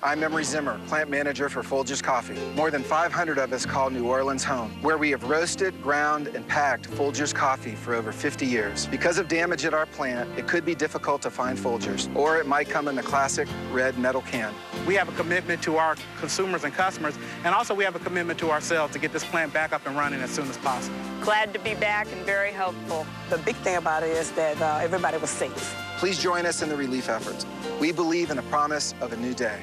I'm Emery Zimmer, plant manager for Folgers Coffee. More than 500 of us call New Orleans home, where we have roasted, ground, and packed Folgers coffee for over 50 years. Because of damage at our plant, it could be difficult to find Folgers, or it might come in the classic red metal can. We have a commitment to our consumers and customers, and also we have a commitment to ourselves to get this plant back up and running as soon as possible. Glad to be back and very helpful. The big thing about it is that uh, everybody was safe. Please join us in the relief efforts. We believe in the promise of a new day.